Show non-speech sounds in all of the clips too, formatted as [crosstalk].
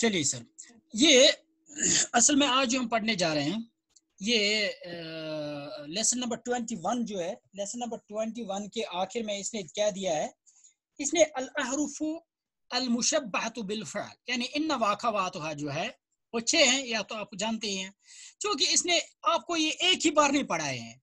चलिए सर ये असल में आज हम पढ़ने जा रहे हैं ये लेसन नंबर ट्वेंटी वन जो है लेसन नंबर ट्वेंटी वन के आखिर में इसने क्या दिया है? इसने अल अहरूफु अल मुशब्बहत बिलफ़अल यानी इन वाक़ात जो है, वो छः हैं, या तो आप जानते ही हैं। क्योंकि इसने आपको ये एक ही बार नहीं पढ़ाए हैं।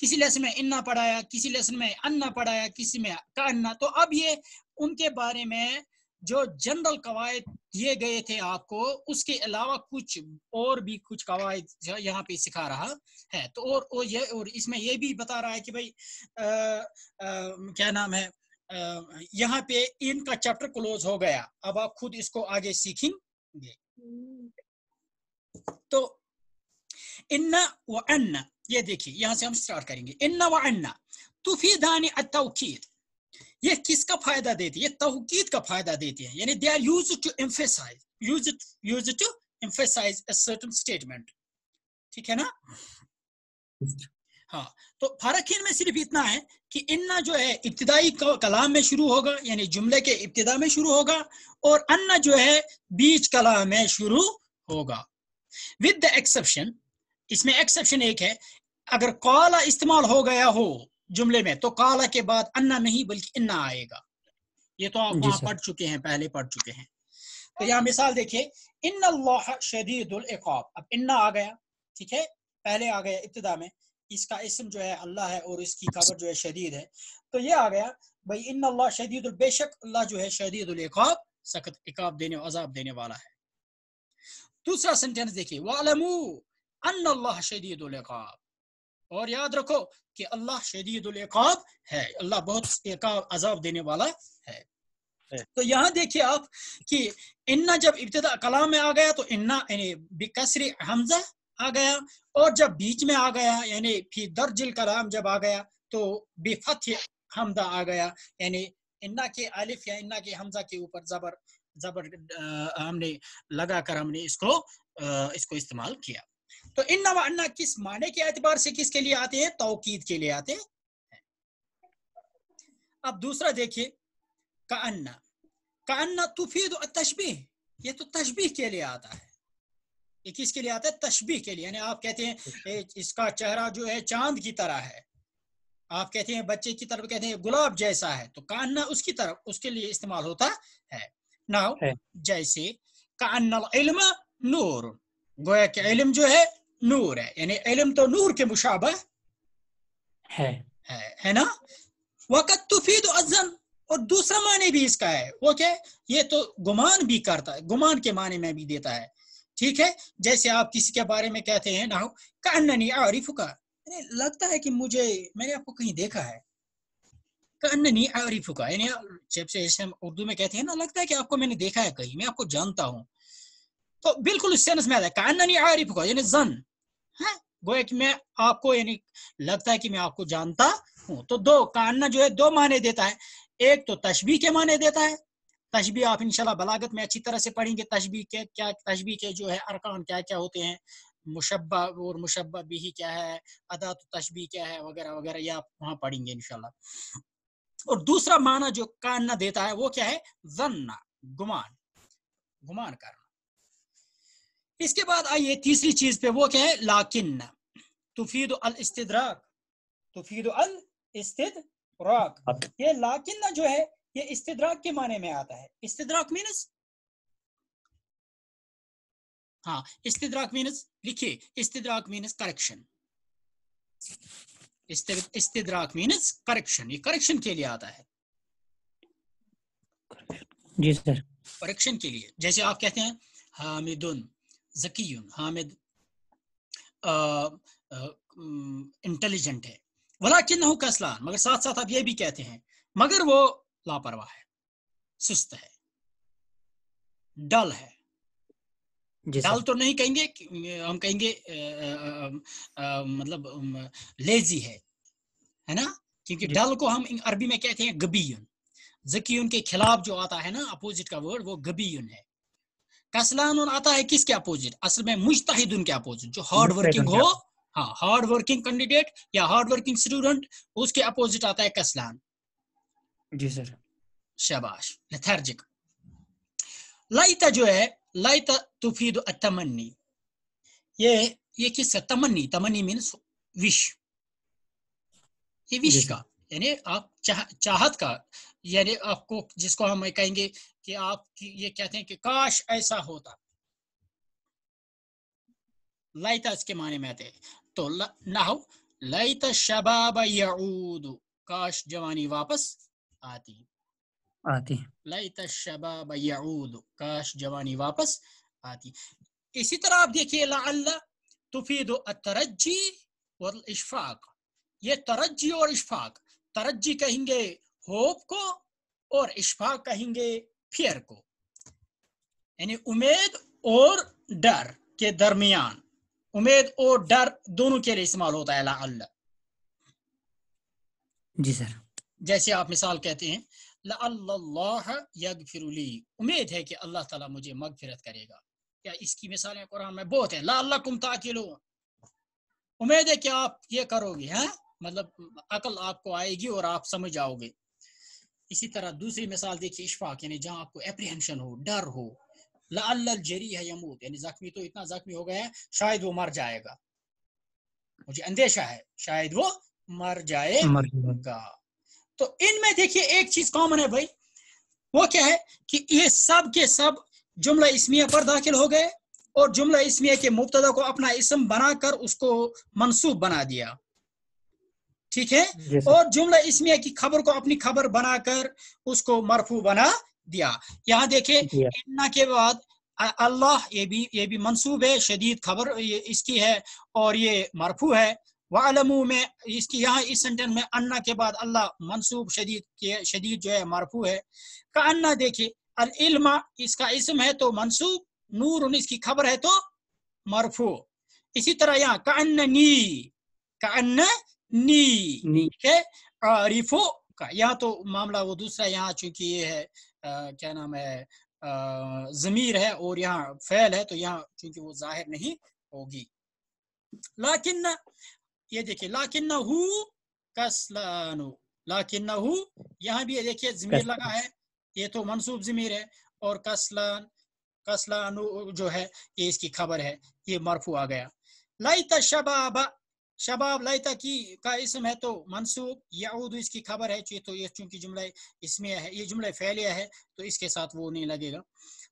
किसी लेसन में इन्ना पढ़ाया, किसी लेसन में अन्ना पढ़ाया, किसी में का अन्ना। तो अब ये उनके बारे में जो जनरल कवायद दिए गए थे आपको उसके अलावा कुछ और भी कुछ कवायद यहाँ पे सिखा रहा है। तो और, और ये और इसमें ये भी बता रहा है कि भाई आ, आ, क्या नाम है यहाँ पे इनका चैप्टर क्लोज हो गया। अब आप खुद इसको आगे सीखेंगे। तो इन्ना व अन्ना ये देखिए यहाँ से हम स्टार्ट करेंगे। इन्ना व अन्ना तुफीदानी अतौकीद ये किसका फ़ायदा देती है? तौकीद का फ़ायदा देती है। यानी they are use to emphasize use use to emphasize a certain statement ठीक है ना? हाँ तो फ़र्क इनमें सिर्फ़ इतना है कि इन्ना जो है इब्तदाई कलाम में शुरू होगा, यानी जुमले के इब्तदा में शुरू होगा, और अन्ना जो है बीच कलाम में शुरू होगा। विद द एक्सेप्शन इसमें एक्सेप्शन एक है, अगर कॉला इस्तेमाल हो गया हो जुमले में। तो काला के बाद अन्ना नहीं बल्कि इन्ना आएगा। ये तो आप वहाँ पढ़ चुके हैं पहले पढ़ चुके हैं। तो यहाँ मिसाल देखिए इन अल्लाह अब इन्ना आ गया ठीक है? पहले आ गया इब्तदा में। इसका इसम जो है अल्लाह है और इसकी खबर जो है शदीद है। तो ये आ गया भाई इन अल्लाह शदीदुल बेशक अल्लाह जो है शदीदुल सख्त इकाब देने अजाब देने वाला है। दूसरा सेंटेंस देखिए वालमू अन अल्लाह और याद रखो कि अल्लाह शदीदुल इकाब है। अल्लाह बहुत इकाब अजाब देने वाला है। तो यहाँ देखिए आप कि इन्ना जब इब्तदा कलाम में आ गया तो इन्ना यानी बिकसरी हमजा आ गया। और जब बीच में आ गया यानी फिर दर्जिल कलाम जब आ गया तो बेफत हमदा आ गया। यानी इन्ना के आलिफ या इन्ना के हमजा के ऊपर जबर जबर हमने लगा कर हमने इसको इसको इस्तेमाल किया। तो इन्ना व अन्ना किस माने के एतबार से किसके लिए आते हैं? तौकीद के लिए आते हैं। अब दूसरा देखिए का अन्ना। का अन्ना तुफीद तशबीह। ये तो तशबीह के लिए आता है। ये किसके लिए आता है? तशबीह के लिए। यानी आप कहते हैं इसका चेहरा जो है चाँद की तरह है। आप कहते हैं बच्चे की तरफ़ कहते हैं गुलाब जैसा है। तो कान्ना उसकी तरफ़ उसके लिए इस्तेमाल होता है। नाउ जैसे कान्नल इल्म नूर। गोया के इल्म जो है नूर है। यानी इल्म तो नूर के मुशाबा है। है है ना? वक़्त तुफीद अजन और दूसरा माने भी इसका है। वो क्या है? ये तो गुमान भी करता है। गुमान के माने में भी देता है। ठीक है? जैसे आप किसी के बारे में कहते हैं ना कन्ननी आरिफ का लगता है कि मुझे मैंने आपको कहीं देखा है। कन्ननी आरिफ का यानी जब से जैसे हम उर्दू में कहते हैं ना लगता है कि आपको मैंने देखा है कहीं। मैं आपको जानता हूँ। तो बिल्कुल इस सेंस में आता है। कन्ननी आरिफ का यानी जन। है, गोया कि मैं आपको, यानी लगता है कि मैं आपको जानता हूँ। तो दो कान्ना जो है, दो माने देता है। एक तो तशबी के माने देता है। तशबी आप इंशाल्लाह बलागत में अच्छी तरह से पढ़ेंगे। तशबी के क्या तशबी के जो है अरकान क्या क्या होते हैं? मुशब्बा, और मुशब्बा भी क्या है? अदा तो तशबी क्या है? वगैरह वगैरह, ये आप वहाँ पढ़ेंगे इंशाल्लाह। और दूसरा माना जो कान्ना देता है, वो क्या है? जन्ना, गुमान। गुमान करना। इसके बाद आइए तीसरी चीज़ पे वो क्या है लाकिन तुफीद अल इस्तिद्राक तुफीद अल इस्तिद्राक ये लाकिन जो है ये इस्तिद्राक के माने में आता है। इस्तिद्राक मीनस हाँ इस्तिद्राक मीनस लिखिए इस्तिद्राक मीनस करेक्शन इस्तिद्राक मीनस करेक्शन ये करेक्शन के लिए आता है। जी सर करेक्शन के लिए। जैसे आप कहते हैं हामिदुन जकीयुन हामिद इंटेलिजेंट है। वला किन कसलान मगर साथ साथ आप ये भी कहते हैं मगर वो लापरवाह है सुस्त है डल है। डल तो नहीं कहेंगे हम कहेंगे आ, आ, आ, मतलब लेजी है है ना? क्योंकि डल को हम अरबी में कहते हैं गबीयुन। जकीयुन के खिलाफ जो आता है ना अपोजिट का वर्ड वो गबीयन है। कसलान आता है किसके अपोजिट असल में मुश्ताहिदुन के अपोजिट जो हार्ड वर्किंग हो हाँ हार्ड वर्किंग कैंडिडेट या हार्ड वर्किंग स्टूडेंट उसके अपोजिट आता है कसलान। जी सर। शाबाश लेथार्जिक लाइता जो है लाइता तुफीद तमन्नी ये ये किसका? तमन्नी तमन्नी मीन्स विश ये विश का यानी आप चाह, चाहत का यानी आपको जिसको हम कहेंगे कि आप ये कहते हैं कि काश ऐसा होता। लाइता इसके माने में आते हैं। तो नाहु लाइता शबाब यऊद काश जवानी वापस आती। आती लैत शबाब यऊद काश जवानी वापस आती। इसी तरह आप देखिए लअल्ला तुफीद तरज्जी और इशफाक। ये तरज्जी और इशफाक तरज्जी कहेंगे होप को और इशफाक कहेंगे फियर को। यानी उम्मीद और डर के दरमियान उम्मीद और डर दोनों के लिए इस्तेमाल होता है लअल्ला। जी सर। जैसे आप मिसाल कहते हैं उम्मीद है कि अल्लाह ताला मुझे मगफिरत करेगा। या इसकी मिसालें कुरान में बहुत है? लअल्लकुम ताकिलून। उम्मीद है कि आप ये करोगे हैं? मतलब अकल आपको आएगी और आप समझ जाओगे। इसी तरह दूसरी मिसाल देखिए इशफाक यानी जहाँ आपको एप्रीहेंशन हो डर हो लअल्लल जरी है यमूत यानी जख्मी तो इतना जख्मी हो गया है शायद वो मर जाएगा। मुझे अंदेशा है शायद वो मर जाएगा। तो इनमें देखिए एक चीज़ कॉमन है भाई वो क्या है कि ये सब के सब जुमला इसमिया पर दाखिल हो गए और जुमला इसमिया के मुबतदा को अपना इसम बनाकर उसको मनसूब बना दिया। ठीक है? और जुमला इसमिया की खबर को अपनी खबर बनाकर उसको मरफू बना दिया। यहाँ देखे। इन्ना के बाद अल्लाह ये भी ये भी मंसूब है शदीद खबर ये इसकी है और ये मरफू है। वालमू में इसकी यहाँ इस सेंटेंस में अन्ना के बाद अल्लाह मंसूब शदीद के शदीद जो है मरफू है। का अन्ना देखिए अल इल्मा इसका इसम है तो मंसूब नूर इसकी खबर है तो मरफू। इसी तरह यहाँ का अन्ना नी का अन्ना नी ठीक है? आरिफो का यहाँ तो मामला वो दूसरा यहाँ चूँकि ये है अ, क्या नाम है अ, जमीर है और यहाँ फैल है तो यहाँ चूँकि वो ज़ाहिर नहीं होगी। लाकिन ये देखिए लाकिन हु कसलानु लाकिन हु यहाँ भी देखिए जमीर लगा है ये तो मनसूब जमीर है और कसलान कसलानु जो है ये इसकी खबर है ये मरफू आ गया। लाइता शबाबा शबाब लाइता की का इसम है तो मंसूब याऊद इसकी खबर है तो ये चूँकि जुमला इसमें है, ये जुमला फैलिया है तो इसके साथ वो नहीं लगेगा।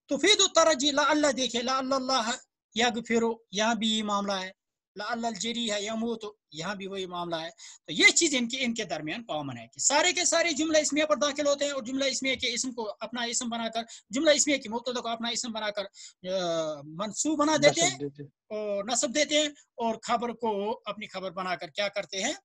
तो फिर तो तरजी ला अल्लाह देखे, ला अल्लाह या फिर यहाँ भी ये मामला है। ला अल्लाह जरी है यमूत यहाँ भी वही मामला है। तो ये चीज़ इनके इनके दरमियान कॉमन है कि सारे के सारे जुमला इसमिया पर दाखिल होते हैं और जुमला इसमिया के इसम को अपना इसम बनाकर जुमला इसमिया की मुब्तदा को अपना इसम बनाकर मंसूब बना देते हैं देते। और नसब देते हैं और खबर को अपनी खबर बनाकर क्या करते हैं?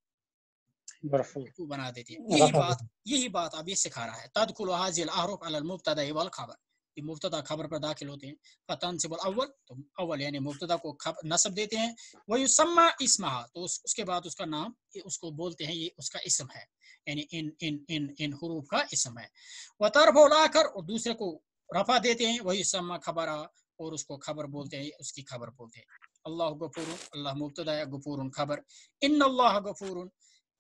बना देते हैं। यही बात यही बात अब ये सिखा रहा है। तदकुल हाजिल आरुफ अल मुब्तदा खबर। ये मुब्तदा खबर पर दाखिल होते हैं। फतन से बोल अव्वल तो अव्वल यानी मुब्तदा को खबर नसब देते हैं। वही सम्मा इसमहा तो उस, उसके बाद उसका नाम उसको बोलते हैं ये उसका इसम है। यानी इन इन इन इन हरूफ का इसम है। व तरफ़ लाकर और दूसरे को रफा देते हैं वही सम्मा खबर और उसको खबर बोलते हैं उसकी खबर बोलते हैं। अल्लाह गफूर अल्लाह मुब्तदा गफूर खबर। इन अल्लाह गफूर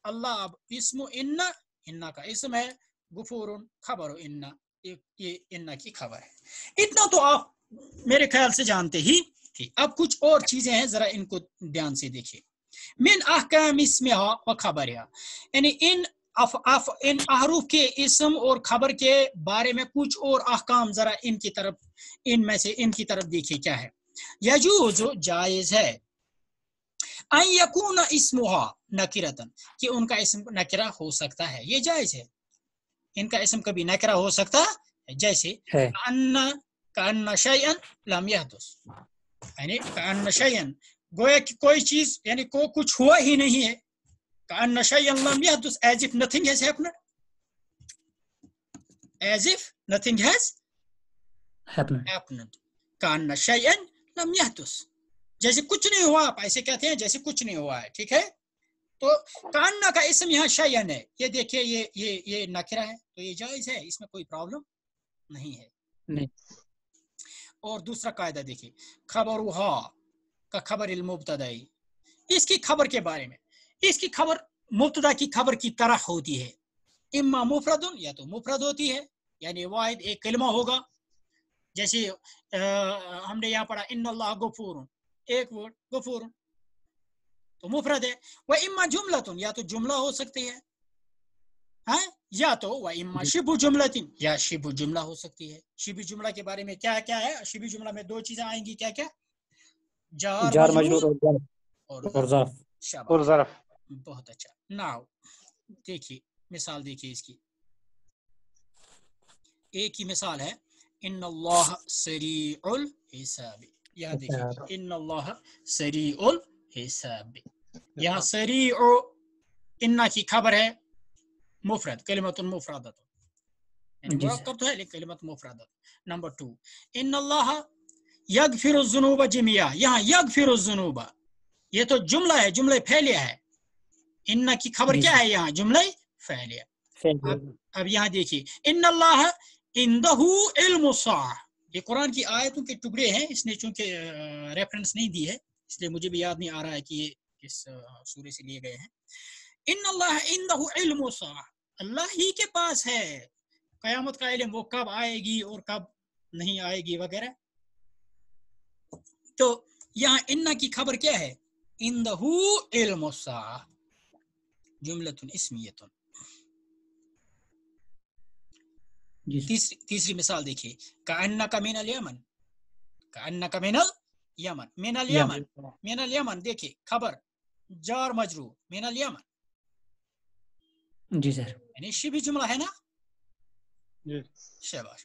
अल्लाह अब इसमु इन्ना इन्ना का इसम है गफूर खबर इन्ना। ये इन्ना की खबर है। इतना तो आप मेरे ख्याल से जानते ही थे अब कुछ और चीज़ें हैं जरा इनको ध्यान से देखिए। मिन अहकाम इसमें व खबर यानी इन अफ, अफ, इन अहरूफ के इसम और खबर के बारे में कुछ और अहकाम जरा इनकी तरफ़ इनमें से इनकी तरफ़ देखिए क्या है। यजूज जायज़ है। अन यकून इसमुहा नकिरतन कि उनका इसम नकिरा हो सकता है। ये जायज़ है। इनका इसम कभी नकिरा हो सकता है। जैसे अन्ना कान्ना शयन लम यहदुस यानी शयन गोया कि कोई चीज़ यानी को कुछ हुआ ही नहीं है। कान्ना शयन लम यहदुस as if nothing has happened as if nothing has happen happened कान्ना शयन लम यहदुस जैसे कुछ नहीं हुआ आप ऐसे कहते हैं जैसे कुछ नहीं हुआ है ठीक है? तो कान्ना का इसम यहाँ शयन है। ये देखिए ये ये ये नखरा है तो ये जायज़ है इसमें कोई प्रॉब्लम नहीं है। नहीं। और दूसरा कायदा देखिए खबर का खबर मुबतदाई। इसकी खबर के बारे में इसकी खबर मुबतदा की खबर की तरह होती है। इम्मा मुफरद या तो मुफरद होती है यानी वाहिद एक कलमा होगा। जैसे आ, हमने यहाँ पढ़ा इन गफूर एक वर्ड गफूर तो मुफरद है। वह इम्मा जुमलतुन या तो जुमला हो सकती है हाँ? या तो वह इम्मा शिबु जुमलतिन या शिबु जुमला हो सकती है। शिबु जुमला के बारे में क्या क्या है? शिबु जुमला में दो चीज़ें आएँगी क्या क्या? जार, जार मजरूर और और और ज़र्फ शाबाश। और ज़रफ बहुत अच्छा। नाउ देखिए मिसाल देखिए इसकी। एक ही मिसाल है इन अल्लाह सरीउल हिसाब। यहाँ देखिए इन अल्लाह सरीउल हिसाब यहाँ सरी इन्ना की खबर है मुफरदत तो है लेकिन कलिमत मुफरदत नंबर टू इन अल्लाह यगफिरु जुनूब जमिया यहाँ यगफिरु जुनूब ये तो जुमला है जुमले फैलिया है। इन्ना की खबर क्या। है यहाँ? जुमले फैलिया। फैल अब यहाँ देखिए। इन अल्लाह इंदहू इल्मु। ये कुरान की आयतों के टुकड़े हैं इसने चूँकि रेफरेंस नहीं दी है। इसलिए मुझे भी याद नहीं आ रहा है कि ये किस सूर्य से लिए गए हैं। इन अल्लाह इल्मु साअ। अल्लाह ही के पास है। कयामत का इल्म वो कब आएगी और कब नहीं आएगी वगैरह। तो यहाँ इन्ना की खबर क्या है? इंदहू इल्मु साअ। जुमलतुन इस्मियतुन। तीसरी तीसरी मिसाल देखिए। कान्ना का मिनल यमन। का अन्ना का मिनल यमन मिनल यमन मिनल यमन देखिए खबर जार मजरू मिनल यमन जी सर यानी शिबी जुमला है ना जी शाबाश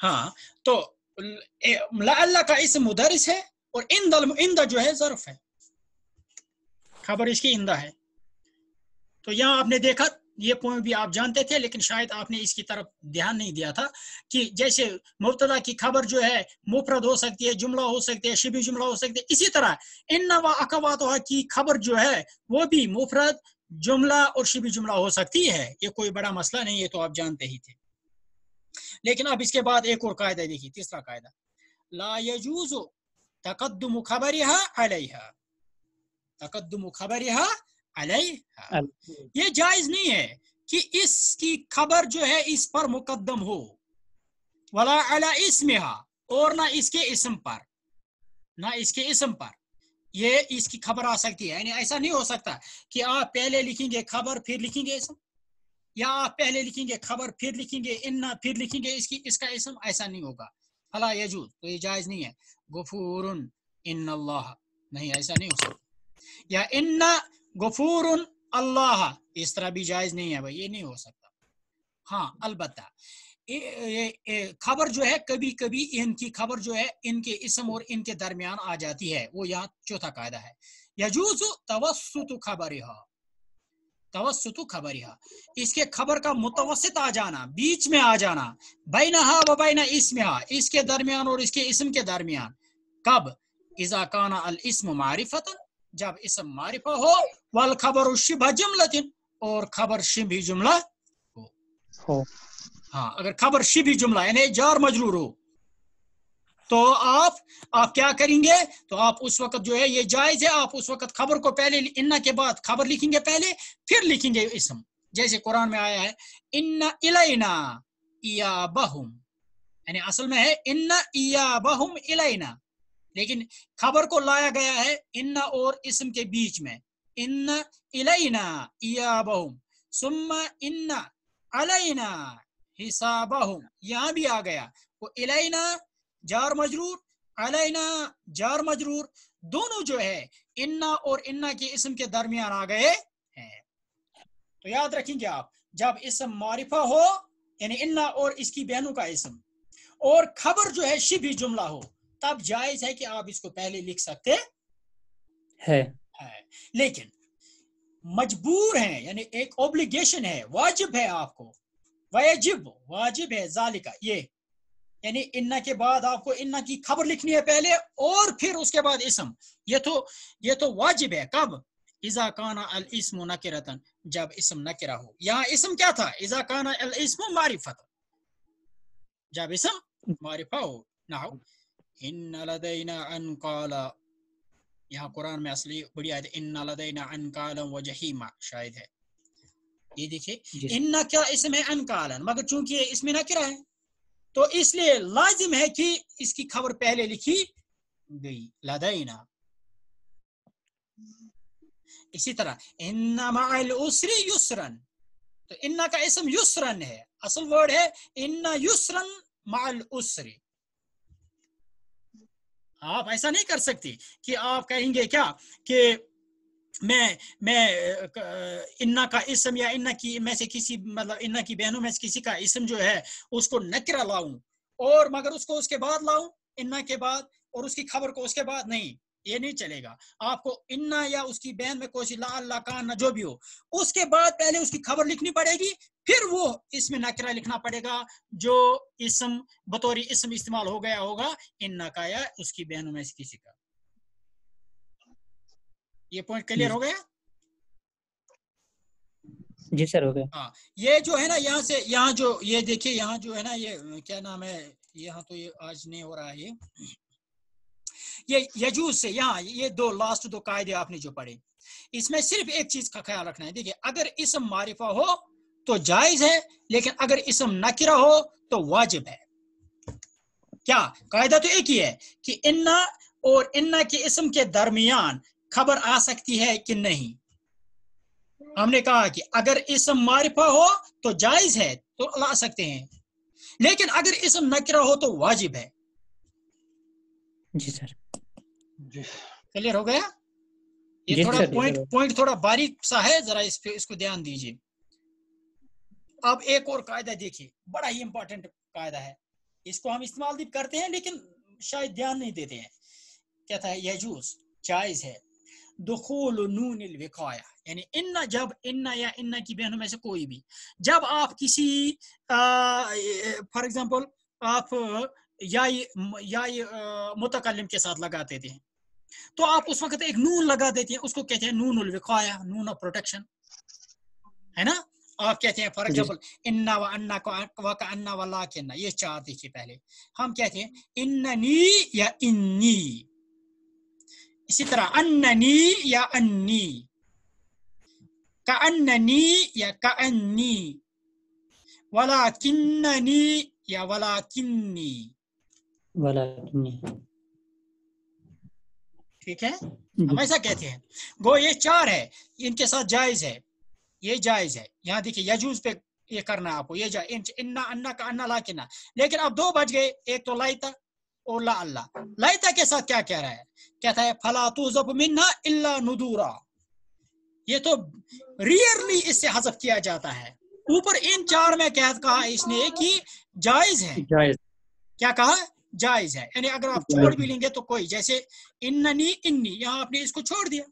हाँ तो लअल्ला का इस मुदरिस है और इंदल इंदा जो है जर्फ है खबर इसकी इंदा है। तो यहाँ आपने देखा, ये पॉइंट भी आप जानते थे, लेकिन शायद आपने इसकी तरफ़ ध्यान नहीं दिया था कि जैसे मुबतदा की खबर जो है, मुफरद हो सकती है, जुमला हो सकती है, शिबी जुमला हो सकती है, इसी तरह इन व अकवात की खबर जो है, वो भी मुफरद, जुमला और शिबी जुमला हो सकती है। ये कोई बड़ा मसला नहीं है तो आप जानते ही थे। लेकिन अब इसके बाद एक और कायदा देखिए, तीसरा कायदा। ला यजूज तकद्दुम खबरिहा अलैहा। तकद्दुम खबरिहा अलैहा। ये जायज़ नहीं है कि इसकी खबर जो है इस पर मुकदम हो। वला अला इसमिहा और ना इसके इसम पर। ना इसके इसम पर। ये इसकी खबर आ सकती है। यानी ऐसा नहीं हो सकता कि आप पहले लिखेंगे खबर फिर लिखेंगे इसम। या आप पहले लिखेंगे खबर फिर लिखेंगे इन्ना फिर लिखेंगे इसकी इसका इसम। ऐसा नहीं होगा। फला यजूज तो ये जायज़ नहीं है। गफूरुन इन नहीं ऐसा नहीं हो सकता। या इन्ना गफूरुन अल्लाह। इस तरह भी जायज़ नहीं है भाई, ये नहीं हो सकता। हाँ ये खबर जो है कभी कभी इनकी खबर जो है, इनके इसम और इनके दरमियान आ जाती है। वो यहाँ चौथा कायदा है। यजूज तवस्सुत खबरिहा। तवस्सुत खबरिहा। इसके खबर का मुतवसत आ जाना, बीच में आ जाना। बैनहा व बैन इसमिहा। इसके दरमियान और इसके इसम के दरमियान। कब? इजा काना अल इस्म मारिफतन। जब इसम मारिफा हो वल खबर शिबह जुमलतिन और खबर शिबी जुमला हो। हाँ। अगर खबर शिबी जुमला यानी जार मजरूर हो तो आप आप क्या करेंगे? तो आप उस वक्त जो है ये जायज़ है आप उस वक्त खबर को पहले इन्ना के बाद खबर लिखेंगे पहले फिर लिखेंगे इसम। जैसे कुरान में आया है इन्ना इलाइना इया बहुम। यानी असल में है इन्ना इया बहुम इलेना लेकिन खबर को लाया गया है इन्ना और इसम के बीच में। इन्ना इलेना इया बहुम सुम्मा इन्ना अलैना हिसाबहुम। यहाँ भी आ गया। वो इलेना, जार मजरूर, अलैना, जार मजरूर दोनों जो है इन्ना और इन्ना के इसम के दरमियान आ गए हैं। तो याद रखेंगे आप, जब इसम मारिफा हो, यानी इन्ना और इसकी बहनों का इसम, और खबर जो है शिभी जुमला हो तब जायज़ है कि आप इसको पहले लिख सकते है। है। लेकिन मजबूर हैं यानी एक ओब्लिगेशन है वाजिब है आपको। वाजिब वाजिब है जालिका। ये यानी इन्ना के बाद आपको इन्ना की खबर लिखनी है पहले और फिर उसके बाद इसम। ये तो ये तो वाजिब है। कब? इजा काना अल इसम नकिरतन जब इसम नकिरा हो। यहाँ इसम क्या था? इजा काना अल इसम मारिफत जब इसम मारिफा हो ना इन लदैना अन काला यहाँ कुरान में असली बड़ी आयत इन लदैना अन कालम व जहीमा शायद है। ये देखिए इन्ना क्या इसमें अनकालन? मगर चूँकि इसमें ना किरा है तो इसलिए लाजिम है कि इसकी खबर पहले लिखी गई। लदैना इसी तरह इन्ना उसरी युसरन. तो इन्ना का इसम युसरन है। असल वर्ड है इन्ना युसरन माल उसरी। आप ऐसा नहीं कर सकते कि आप कहेंगे क्या कि मैं मैं इन्ना का इसम या इन्ना की, में से किसी मतलब इन्ना की बहनों में से किसी का इसम जो है, उसको नकरा लाऊं और मगर उसको उसके बाद लाऊं, इन्ना के बाद और उसकी खबर को उसके बाद नहीं, ये नहीं चलेगा। आपको इन्ना या उसकी बहन में कोई ला अल्लाह का न जो भी हो, उसके बाद पहले उसकी खबर लिखनी पड़ेगी फिर वो इसमें नकरा लिखना पड़ेगा जो इसम बतौरी इसम इस्तेमाल हो गया होगा इन का या उसकी बहनों में से किसी का। ये पॉइंट क्लियर हो गया? जी सर हो गया। हाँ ये जो है ना यहाँ से यहाँ जो ये देखिए यहाँ जो है ना ये क्या नाम है यहाँ तो ये आज नहीं हो रहा है। ये ये यजूज से यहाँ ये दो लास्ट दो कायदे आपने जो पढ़े। इसमें सिर्फ़ एक चीज़ का ख्याल रखना है। देखिए अगर इसम मारिफा हो तो जायज़ है लेकिन अगर इसम नकिरा हो तो वाजिब है। क्या? कायदा तो एक ही है कि इन्ना और इन्ना के इसम के दरमियान खबर आ सकती है कि नहीं। हमने कहा कि अगर इसम मारिफा हो तो जायज़ है तो ला सकते हैं। लेकिन अगर इसम नकिरा हो तो वाजिब है। जी सर। क्लियर हो गया? ये थोड़ा पॉइंट पॉइंट थोड़ा बारीक सा है जरा इस पे इसको ध्यान दीजिए। अब एक और कायदा देखिए, बड़ा ही इंपॉर्टेंट कायदा है। इसको हम इस्तेमाल भी करते हैं, लेकिन शायद ध्यान नहीं देते हैं। क्या था? यजूस जायज़ है। दुखूल नून विकाया, यानी इन्ना जब, इन्ना या इन्ना की बहनों में से कोई भी, जब आप किसी फॉर एग्जांपल आप या मुतकलम के साथ लगाते थे तो आप उस वक्त एक नून लगा देते हैं, उसको कहते हैं नून उल विकाया, नून ऑफ़ प्रोटेक्शन। है ना? आप कहते हैं फॉर एग्ज़ाम्पल इन्ना व अन्ना को का अन्ना व ला के ये चार देखिए पहले। हम कहते हैं इन्नी या इन्नी। इसी तरह अन्ननी या अन्नी। का अन्ननी या का अन्नी वला किन्ननी या वला किन्नी वला किन्नी ठीक है? हम ऐसा कहते हैं। गो ये चार है इनके साथ जायज़ है। ये जायज़ है। यहाँ देखिए यजूज पे ये करना है आपको ये जा इन्ना अन्ना का अन्ना ला किन्ना लेकिन अब दो बज गए एक तो लाइता और ला अल्लाह। लाइता के साथ क्या कह रहा है? कहता है फला तुजब मिन्ना इल्ला नुदूरा। ये तो रियरली इससे हजफ किया जाता है। ऊपर इन चार में कह कहा इसने कि जायज़ है। जायज़। क्या कहा? जायज़ है। यानी अगर आप छोड़ भी लेंगे तो कोई जैसे इन्ननी इन्नी यहाँ आपने इसको छोड़ दिया।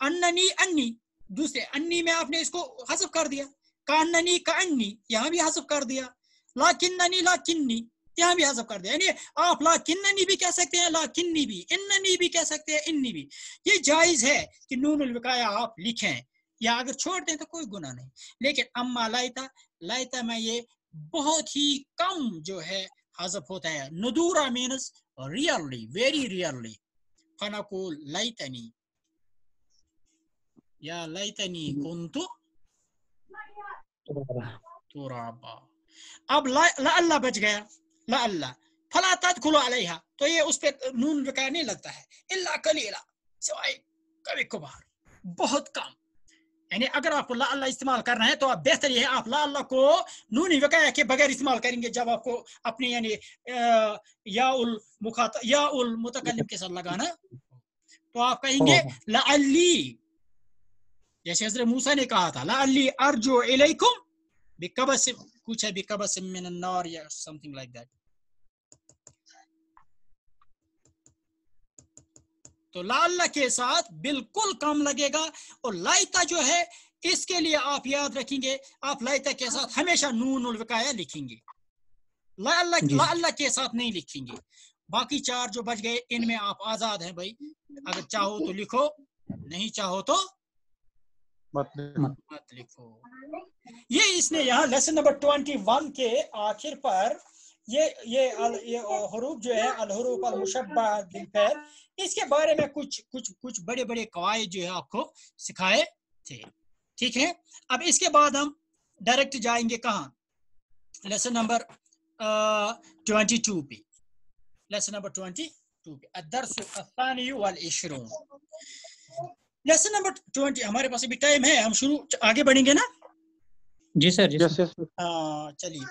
अन्ननी अन्नी। दूसरे, अन्नी में आपने इसको हजफ कर दिया। कान्ननी का अन्नी यहाँ भी हजफ कर दिया। ला किन्ननी ला किन्नी यहाँ भी हजफ कर दिया। यानी आप ला किन्ननी भी कह सकते हैं ला किन्नी भी, इन्ननी भी कह सकते हैं, इन्नी भी। ये जायज़ है कि नून विकाया आप लिखें। या अगर छोड़ दें तो कोई गुना नहीं। लेकिन अम्मा लाइता लाइता में ये बहुत ही कम जो है हजफ होता है। नदूरा मीनस रियरली वेरी रियरली फनकुल लाइतनी या लाइतनी कुंतु तुराबा अब ला, बच गया ला अल्लाह फला तदखुलो अलैहा तो ये उस पर नून विकाया नहीं लगता है इल्ला कलीला सिवाय कभी कभार बहुत कम यानी अगर आपको ला अल्लाह इस्तेमाल करना है तो आप बेहतर ये है आप ला अल्लाह को नून विकाया के बगैर इस्तेमाल करेंगे जब आपको अपने यानी या उल मुखात या उल मुतकल्लिम के साथ लगाना तो आप कहेंगे ला अल्ली जैसे हज़रत मूसा ने कहा था ला अल्ली अर्जो इलैकुम बिकबस कुछ है बिकबस मिन अन्नार या समथिंग लाइक दैट तो लाल्ला के साथ बिल्कुल कम लगेगा और लाइता जो है इसके लिए आप याद रखेंगे आप लाइता के साथ हमेशा नून उल विकाया लिखेंगे। लाल्ला जी। लाल्ला के साथ नहीं लिखेंगे। बाकी चार जो बच गए इनमें आप आज़ाद हैं भाई। अगर चाहो तो लिखो नहीं चाहो तो मतलब मत लिखो। ये इसने यहाँ लेसन नंबर ट्वेंटी वन के आखिर पर ये ये अल, ये हरूफ जो है अल हरूफ अल मुशब्बा बिलफैल इसके बारे में कुछ कुछ कुछ बड़े बड़े कवायद जो है आपको सिखाए थे। ठीक है? अब इसके बाद हम डायरेक्ट जाएँगे कहाँ? लेसन नंबर ट्वेंटी टू पे। लेसन नंबर ट्वेंटी टू पे अदरस लेसन नंबर ट्वेंटी हमारे पास अभी टाइम है हम शुरू आगे बढ़ेंगे ना जी सर जी यस सर यस हाँ चलिए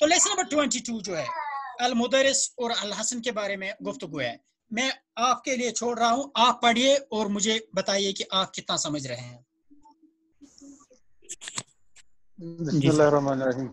तो लेसन नंबर ट्वेंटी टू जो है अल मुदरस और अल हसन के बारे में गुफ्तगू है मैं आपके लिए छोड़ रहा हूँ आप पढ़िए और मुझे बताइए कि आप कितना समझ रहे हैं बिस्मिल्लाहिर्रहमानिर्रहीम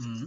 हम्म,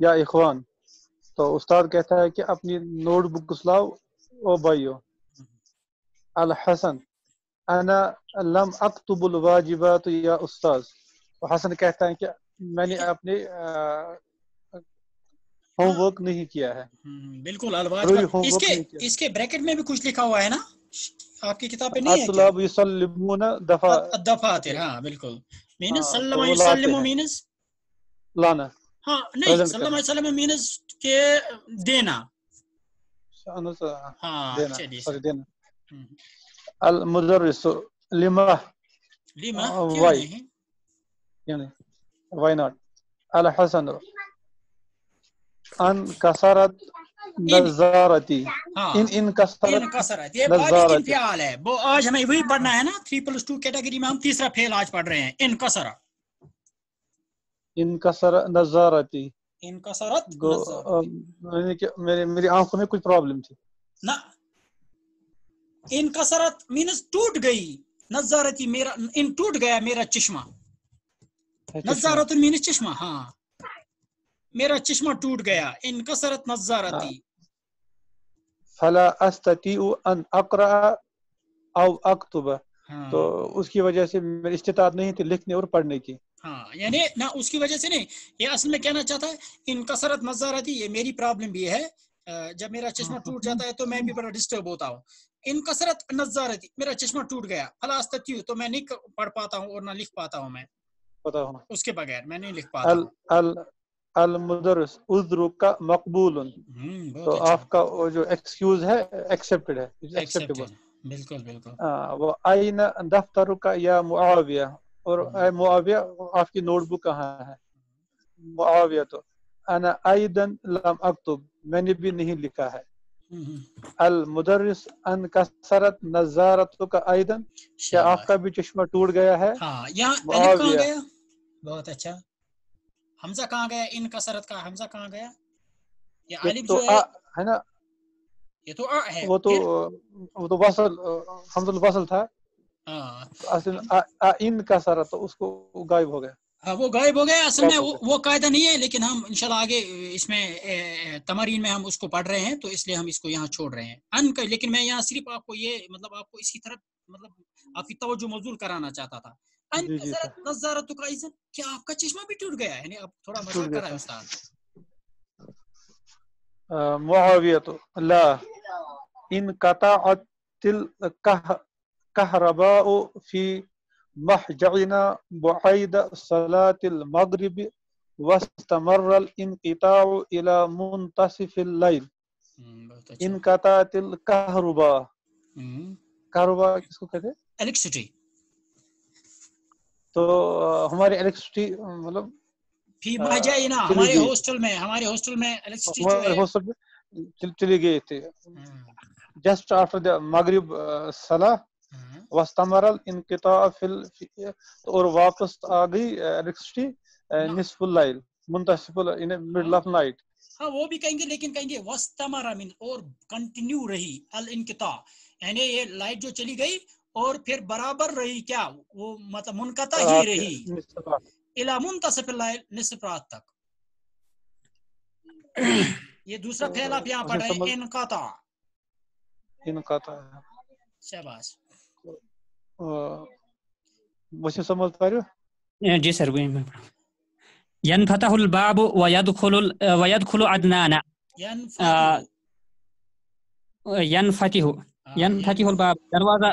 या इखवान तो उस्ताद कहता है कि अपनी नोटबुक लाओ ओ भाइयों। अल हसन अना लम अक्तुबुल वाजिबात या उस्ताद। तो हसन कहता है कि मैंने अपने होमवर्क नहीं किया है। हम्म, बिल्कुल इसके इसके ब्रैकेट में भी कुछ लिखा हुआ है ना? आपकी किताब पे नहीं है दफ़ा। दफातिर हाँ बिल्कुल। मीनस हाँ, सल्लम तो हैं। मीनस लाना। हाँ नहीं मीनस के देना। हाँ चलिए सॉरी। देना। अल मुदर्रिस लिमा। लिमा? नहीं? यानी व्हाई नॉट अल हसन अन कसरत नजारती। हाँ। इन इन कसरत कसरत। ये नज़ारत। है? वो आज हमें वही पढ़ना है ना? थ्री प्लस टू कैटेगरी में हम तीसरा फेल आज पढ़ रहे हैं। इन कसरत। नज़ारत। कि मेरे मेरी आँखों में कुछ प्रॉब्लम थी। ना। इन कसरत मीनस टूट गई। नजारती मेरा इन टूट गया मेरा चश्मा। नजारत मीनस चश्मा हाँ। मेरा चश्मा टूट गया। इन कसरत नजारती फला अस्ततीउ अन अकरा औ अक्तुब। हाँ। तो उसकी वजह से मेरी इस्तिताअत नहीं थी लिखने और पढ़ने की। हाँ यानी ना उसकी वजह से नहीं ये असल में कहना चाहता है इन कसरत नजारती ये मेरी प्रॉब्लम भी है जब मेरा चश्मा टूट जाता है तो मैं भी बड़ा डिस्टर्ब होता हूँ। इन कसरत नजारती मेरा चश्मा टूट गया फलास्तती तो मैं नहीं पढ़ पाता हूँ और ना लिख पाता हूँ मैं। पता हो। उसके बगैर मैं नहीं लिख पाता अल अल अल मुदर्रिस उज्र का मकबूल हम्म, तो अच्छा। आपका वो जो एक्सक्यूज है एक्सेप्टेड है एक्सेप्टेबल. बिल्कुल बिल्कुल। वो आइन दफ्तर का या मुआविया और हम्म। मुआविया आपकी नोटबुक कहाँ है? मुआविया तो। अना आइदन लम अक्तुब मैंने भी नहीं लिखा है। हम्म, अल मुदर्रिस अन कसरत नजारत का आइदन क्या आपका भी चश्मा टूट गया है? हाँ गया? बहुत अच्छा। हमजा कहाँ गया? इन कसरत का हमजा कहाँ गया? ये अलिफ तो जो है आ, है ना? ये तो अ है। वो तो वो तो वसल हमदुल वसल था। हाँ। तो इन कसरत तो उसको गायब हो गया। हाँ वो गायब हो गया। असल में वो, वो कायदा नहीं है लेकिन हम इंशाल्लाह आगे इसमें तमरीन में हम उसको पढ़ रहे हैं तो इसलिए हम इसको यहाँ छोड़ रहे हैं। अन का लेकिन मैं यहाँ सिर्फ़ आपको ये मतलब आपको इसकी तरफ़ मतलब आपकी तवज्जो मौजूल कराना चाहता था। अन का इज़न क्या आपका चश्मा भी टूट गया है? यानी अब थोड़ा मज़ाक कर रहा है उस्ताद। मुआविया तो ला इन कताअतिल कह सलातिल मगरिब वस्तमर्रल इनकिताउ इला मुंतसिफिल लैल हम्म, बहुत अच्छा इन कताअतिल कहरुबा हम्म, किसको कहते हैं इलेक्ट्रिसिटी तो हमारी इलेक्ट्रिसिटी मतलब फ़ी महजाइना चली हमारे हॉस्टल में हमारे हॉस्टल में इलेक्ट्रिसिटी हमारे हॉस्टल में चली गई थी जस्ट आफ्टर द मगरिब सला हम्म, वस्तमरल इनकिता फिल और वापस आ गई इलेक्ट्रिसिटी ना। निसफुल लाइल मुंतसिफुल इन मिडल ऑफ़ नाइट। हाँ वो भी कहेंगे लेकिन कहेंगे वस्तमरा मिन और कंटिन्यू रही अल इनकिता यानी ये लाइट जो चली गई और फिर बराबर रही क्या? वो मतलब मुनकता ही रही। इला मुंतसिफ लाइल निसफ रात तक। [clears throat] ये दूसरा फेल आप यहाँ पढ़ रहे हैं इनकाता। इनकाता। है शाबाश। मुझे समझ पा रहे हो ए, जी सर वही मैं यनफतहुल बाब व यदखुलुल व यदखुलु अदनाना यनफतु यनफतिहु हाँ, यनफतिहुल बाब दरवाज़ा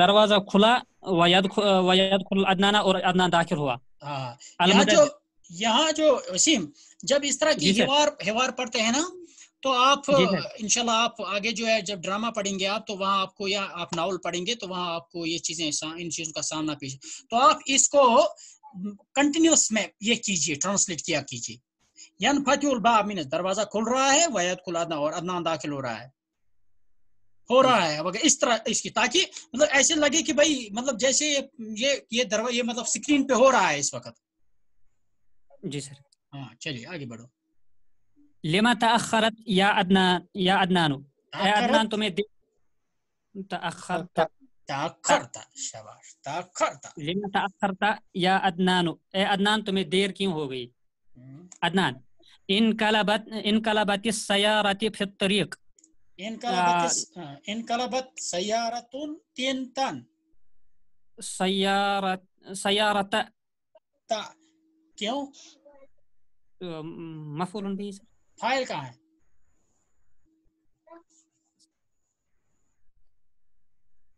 दरवाज़ा खुला व यदखु व यदखुलु अदनाना और अदनान दाखिल हुआ हाँ यहाँ जो यहाँ जो वसीम जब इस तरह की। हिवार हिवार पढ़ते हैं ना तो आप। इंशाल्लाह आप आगे जो है जब ड्रामा पढ़ेंगे आप तो वहाँ आपको या आप नावल पढ़ेंगे तो वहाँ आपको ये चीज़ें इन चीज़ों का सामना पेश तो आप इसको कंटिन्यूस में ये कीजिए ट्रांसलेट किया कीजिए। यन फतुल दरवाज़ा खुल रहा है वयद खुल अदना और अदनान दाखिल हो रहा है। हो रहा है अगर इस तरह इसकी ताकि मतलब ऐसे लगे कि भाई मतलब जैसे ये ये ये दरवाज़ा ये मतलब स्क्रीन पे हो रहा है इस वक्त। जी सर। हाँ चलिए आगे बढ़ो। लिमा तअखरत या अदनान या अदनानु ए अदनान तुम्हें दे तअखरत ताखरता शाबाश ताखरता लिमा तअखरता या अदनानु ए अदनान तुम्हें देर क्यों हो गई हम्म। अदनान इन कलबत इन कलबत सयारती फित तरीक इनकलबत इनकलबत सयारतुन तियंतन सयारत सयारत ता क्यों मफूल भी फ़ाइल कहाँ है?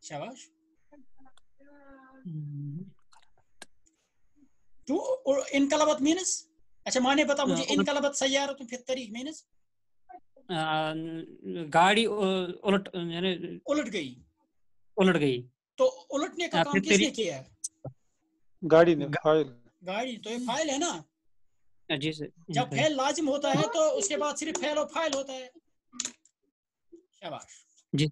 शाबाश। तो और इनकलबत मीनस अच्छा माने बता मुझे हाँ, इनकलबत सयारतुन फित तरीक मीनस गाड़ी उलट यानी उलट गई। उलट गई। तो उलटने का हाँ, काम किसने किया है? गाड़ी ने फ़ाइल। गाड़ी तो ये फ़ाइल है ना? जी सर जब फेल लाजिम होता है तो उसके बाद सिर्फ़ फेल और फ़ाइल होता है। शाबाश।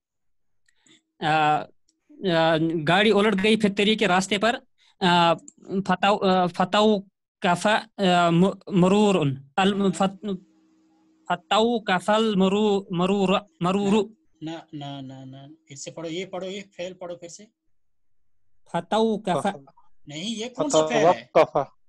आ, आ, गाड़ी उलट गई फिर तरीके रास्ते पर फताउ कफा आ, मु- मरूरुन। अल फताउ कफल मरू मरूर मरूरु। ना ना ना ना फिर से पढ़ो ये पढ़ो ये फेल पढ़ो फिर से। फताउ कफा। नहीं ये कौन सा फेल है?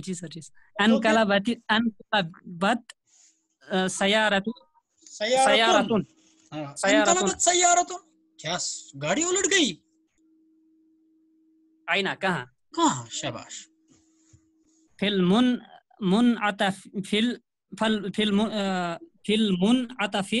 जी सर जी सर अनकलबत अनकलबत अ, सयारतु सयारतुन सयारतुन सयारतुन। अनकलबत सयारतुन क्या गाड़ी उलट गई आईना कहाँ कहाँ शाबाश फिल मुन मुन अतफ फिल फल फिल मुन अ, फिल मुन अतफी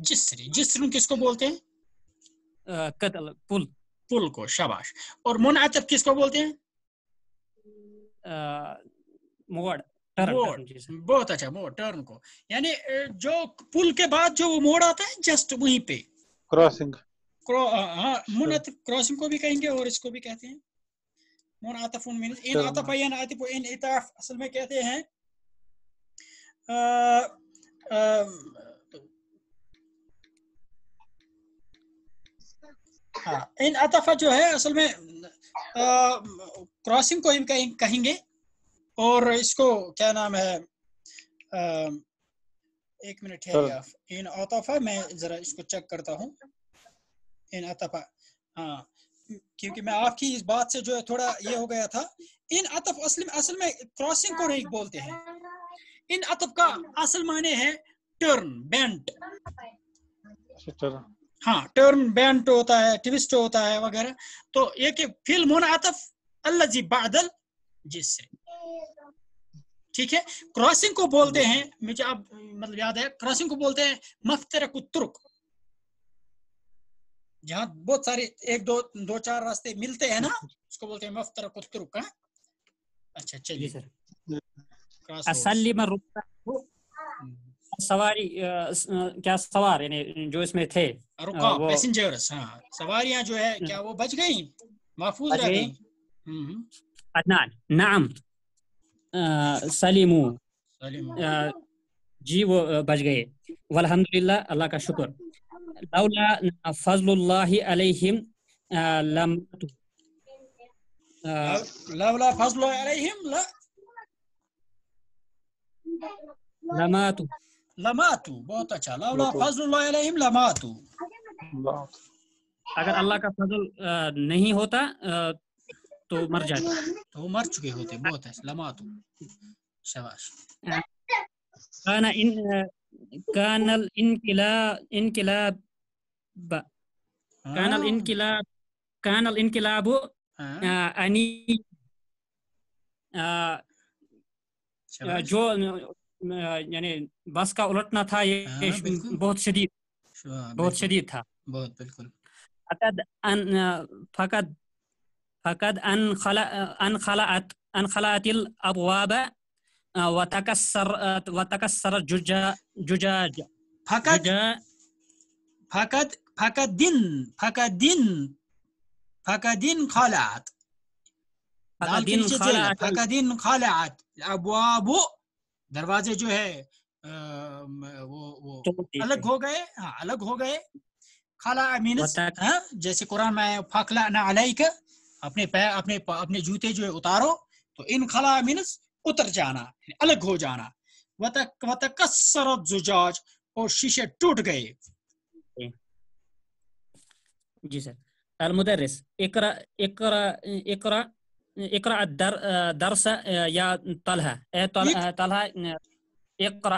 जुसरी जिसरी किसको बोलते हैं? कतल पुल। पुल को शाबाश। और मुनातब किसको बोलते हैं? अ, मोड़ टर्न मोड़ बहुत अच्छा मोड़ टर्न को। यानी जो पुल के बाद जो वो मोड़ आता है जस्ट वहीं पे। क्रॉसिंग क्रॉ- हाँ मुनातब क्रॉसिंग को भी कहेंगे और इसको भी कहते हैं। मुनातफ मींस इन Turn. अतफ इन आतिफ इन इताफ असल में कहते हैं हाँ इन अतफा जो है असल में क्रॉसिंग को ही कहें- कहेंगे और इसको क्या नाम है अ, एक मिनट आप इन अतफा मैं जरा इसको चेक करता हूँ। इन अतफा हाँ क्योंकि मैं आपकी इस बात से जो है थोड़ा ये हो गया था। इन अतफ असल में असल में क्रॉसिंग को नहीं बोलते हैं। इन अतफ का असल माने है टर्न बेंट हाँ टर्न बेंट होता है ट्विस्ट होता है वगैरह। तो ये कि फिल मुनातफ अल्लाजी बादल जिससे। ठीक है? क्रॉसिंग को बोलते हैं मुझे अब मतलब याद है क्रॉसिंग को बोलते हैं मफ्तरक तुर्क। जहाँ बहुत सारे एक दो दो चार रास्ते मिलते हैं ना उसको बोलते हैं मफ्तर तुर्क हाँ? अच्छा चलिए। सर। असली में रुकता सवारी क्या सवार यानी जो इसमें थे रुकाब वो- पैसेंजर्स हाँ सवारियाँ जो है क्या वो बच गई? महफूज रह गई। गई? हम्म, अदनान नाम सलीमू जी वो बच गए। वल्हम्दुलिल्लाह अल्लाह का शुक्र। लौला फजलुल्लाहि अलैहिम लम लवला फजल अलैहिम ला लमातु बहुत अच्छा लवला बिल्कुल। फजल लमातु अगर अल्लाह का फजल नहीं होता तो मर जाते। तो मर चुके होते बहुत है लमातु शाबाश। कान इन कानल इनकिला इनकिलाब कानल हाँ, इनकिलाब कानल इनकिलाबु हाँ, अनि। जो यानी बस का उलटना था ये हाँ, बिल्कुल। बहुत शदीद हाँ, बहुत बिल्कुल, शदीद था। बहुत बिल्कुल। फकद अन फकद फकद अन खला अन खलात अन खलातिल अबवाब व तकस्सर व तकस्सर जुजा जुजाज फकत जुजा। फकत फकत दिन फकत दिन फकत दिन दरवाजे जो है वो वो अलग हो गए हाँ अलग हो गए। खला मीनस हाँ जैसे कुरान में फकला ना अलैक अपने पैर अपने अपने जूते जो है उतारो तो इन खला मीनस उतर जाना अलग हो जाना। वतक जुजाज और शीशे टूट गए। जी सर। अलमुदर्रिस इकरा इकरा इकरा इकरा दर दरस या तलहा ए तल- इक- तलहा इकरा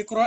इकरा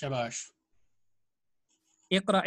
शाबाश इकरा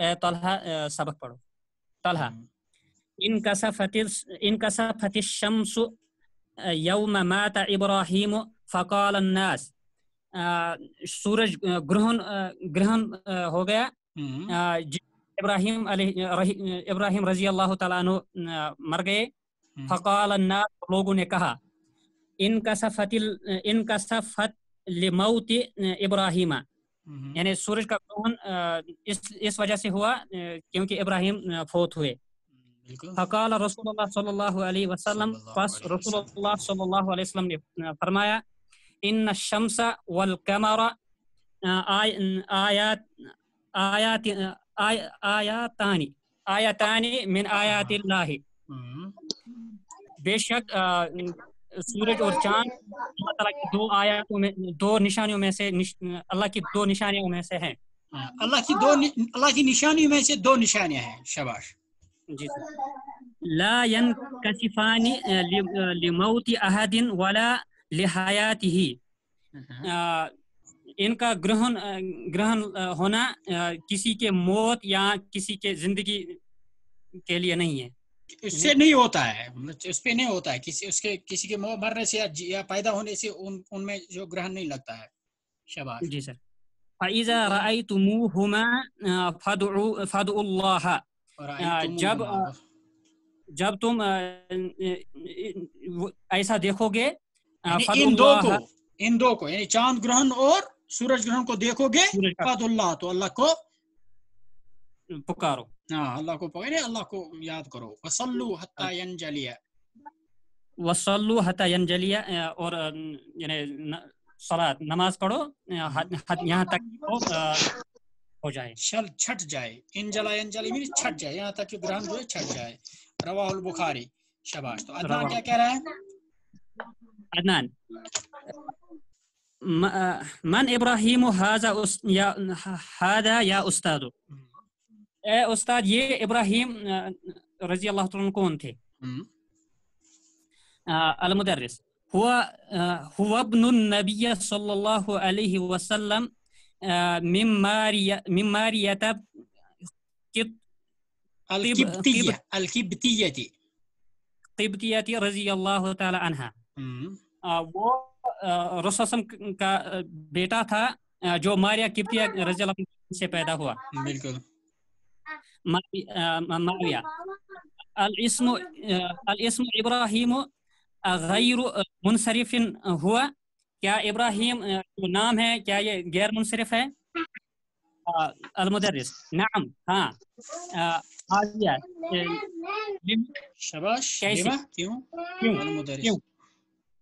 ए तलहा अ, सबक पढ़ो तलहा हम्म, इन कसफतिल इन कसफतिश शम्स यौम माता इब्राहिम फकाल अन्नास अ, सूरज अ, ग्रहण अ, ग्रहण अ, हो गया हम्म, अ, जि- इब्राहिम इब्राहिम रज़ी अल्लाह मर गए फकाल लोगों ने कहा इन कसफतिल इन कसफत लिमौत इब्राहिम यानी सूरज का ग्रहण इस इस वजह से हुआ क्योंकि इब्राहिम फौत हुए फकाल रसूलुल्लाह सल्लल्लाहु अलैहि वसल्लम बस रसूलुल्लाह सल्लल्लाहु अलैहि वसल्लम ने फरमाया इन शम्स वल कमर आय आयात आयात आय- आयातानी आयातानी मिन आयातिल्लाहि हम्म, बेशक सूरज और चाँद अल्लाह ताला की दो आयातों में दो निशानियों में से निश, अल्लाह की दो निशानियों में से हैं हाँ, अल्लाह की दो अल्लाह की निशानियों में से दो निशानियाँ हैं शाबाश जी सर ला यनकसिफानी लिमौति अहदिन वला लिहयातिही हम्म, अ, इनका ग्रहण ग्रहण होना किसी के मौत या किसी के ज़िंदगी के लिए नहीं है। उससे नहीं होता है मतलब उस पे नहीं होता है। किसी उसके किसी के मौ- मरने से या, या पैदा होने से उन उनमें जो ग्रहण नहीं लगता है शाबाश। जी सर। फ़इज़ा रअयतुमूहुमा अ, फदउ फदउल्लाह। जब, जब तुम ऐसा देखोगे इन दो को इन दो को यानी चाँद ग्रहण और सूरज ग्रहण को देखोगे फदुल्लाह तो अल्लाह को पुकारो। हाँ अल्लाह को पकड़े अल्लाह को याद करो। वसल्लु हत्ता यंजलिया। वसल्लु हता यंजलिया और यानी सलात नमाज़ पढ़ो यहाँ तक हो जाए। छल छट जाए। इंजला यंजली मीन छट जाए यहाँ तक कि ग्रहण जो है छट जाए। रवाहुल बुखारी शाबाश। तो अदनान क्या कह रहा है? अदनान। म- अ, मन इब्राहिम हाजा उस या हादा या उस्ताद ए उस्ताद ये इब्राहिम अ, रज़ी अल्लाह तआला अन्हु कौन थे हम्म, अल मुदर्रिस हुआ अ, हुआ इब्नुन नबी सल्लल्लाहु अलैहि वसल्लम अ, मिन मारिया मिन मारियत किब रसम का बेटा था जो मारिया किब्तिया रज़ी अल्लाह अन्हा से पैदा हुआ। बिल्कुल। मारि- मारिया। अल इस्मु अल इस्मु इब्राहिम गैर मुनसरिफिन हुआ। क्या इब्राहिम जो नाम है? क्या ये गैर मुनसरफ है? अ, अलमुदर्रिस। नाम हाँ। आ गया लिम- शाबाश कैसे? क्यों? क्यों? अलमुदरिस क्यों?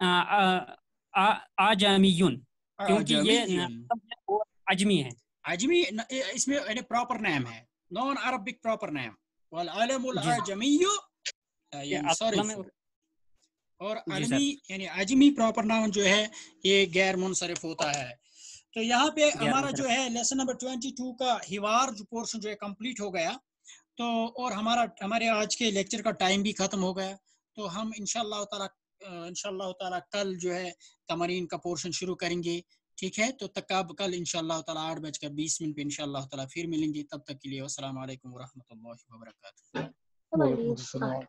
अ, अ, आ- आजमीयुन क्योंकि ये आजमीयुन। नाम है वो अजमी है अजमी न- ए- इसमें यानी प्रॉपर नेम है नॉन अरबिक प्रॉपर नेम वल अलमुल जी। अजमियु ला ये यंसरिफ। असलम में- और जी अलमी यानी अजमी प्रॉपर नाउन जो है ये गैर मुनसरिफ होता है तो यहाँ पे गैर हमारा मुनसरिफ। जो है लेसन नंबर 22 का हिवार जो पोर्शन जो है कंप्लीट हो गया तो और हमारा, हमारे आज के लेक्चर का टाइम भी खत्म हो गया। तो हम इनशाला ताला कल जो है तमरीन का पोर्शन शुरू करेंगे। ठीक है? तो तक अब कल इनशाला आठ बजकर बीस मिनट पे इनशाला फिर मिलेंगे। तब तक के लिए असल वरहमल अस्सलाम